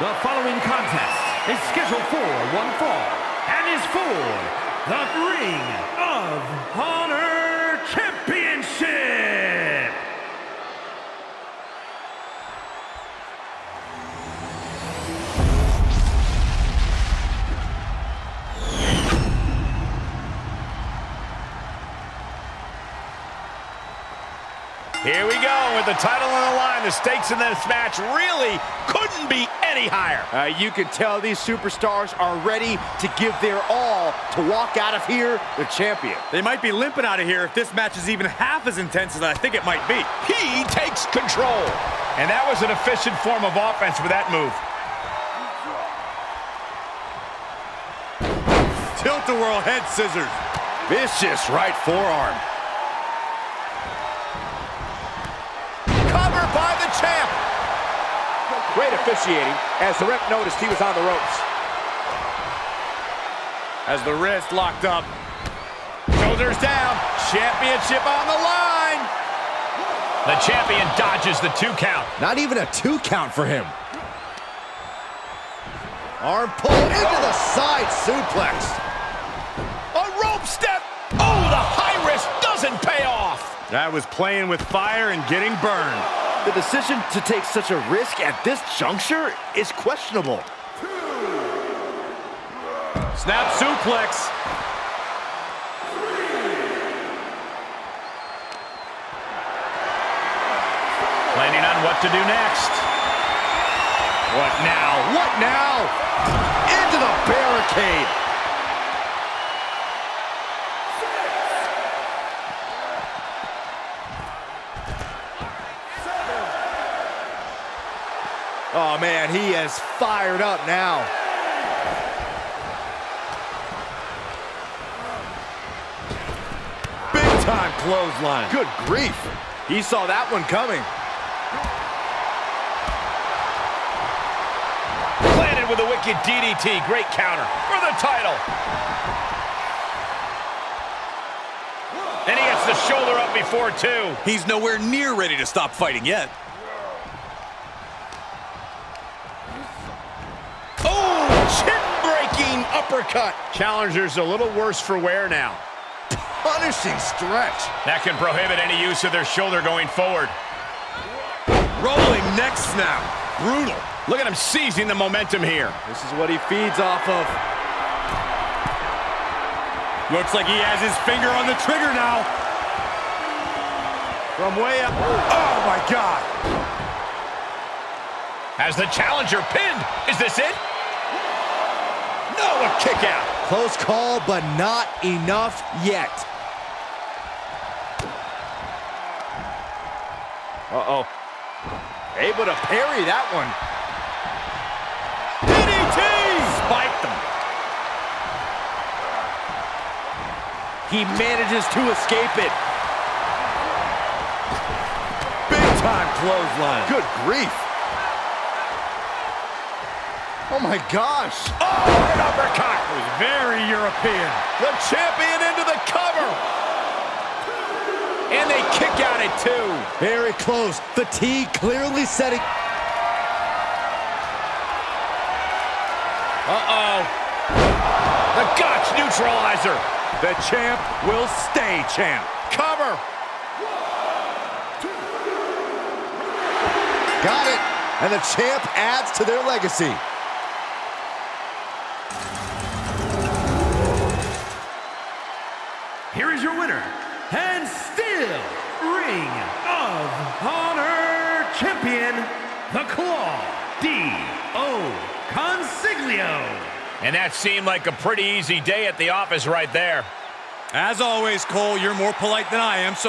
The following contest is scheduled for one fall and is for the Ring of Honor Championship. Here we go with the title on the line. The stakes in this match really couldn't be any higher. Uh, you can tell these superstars are ready to give their all to walk out of here the champion. They might be limping out of here if this match is even half as intense as I think it might be. He takes control. And that was an efficient form of offense with that move. Tilt-a-whirl head scissors. Vicious right forearm. Great officiating as the ref noticed he was on the ropes. As the wrist locked up. Shoulders down. Championship on the line. The champion dodges the two count. Not even a two count for him. Arm pull into the side suplex. A rope step. Oh, the high risk doesn't pay off. That was playing with fire and getting burned. The decision to take such a risk at this juncture is questionable. Snap suplex. Planning on what to do next. What now? What now? Into the barricade. Oh, man, he is fired up now. Big time clothesline. Good grief. He saw that one coming. Planted with a wicked DDT. Great counter for the title. And he gets the shoulder up before two. He's nowhere near ready to stop fighting yet. Oh, chin-breaking uppercut. Challenger's a little worse for wear now. Punishing stretch. That can prohibit any use of their shoulder going forward. Rolling neck snap. Brutal. Look at him seizing the momentum here. This is what he feeds off of. Looks like he has his finger on the trigger now. From way up. Oh, my God. Has the challenger pinned. Is this it? No, a kick out. Close call, but not enough yet. Uh-oh. Able to parry that one. DDT! Spiked them. He manages to escape it. Big time clothesline. Good grief. Oh my gosh. Oh, an uppercut. It was very European. The champion into the cover. And they kick out at two. Very close. Fatigue clearly setting. Uh-oh. The Gotch neutralizer. The champ will stay champ. Cover. Got it. And the champ adds to their legacy. Here is your winner and still Ring of Honor Champion, the Claw, D.O. Consiglio. And that seemed like a pretty easy day at the office right there. As always, Cole, you're more polite than I am, so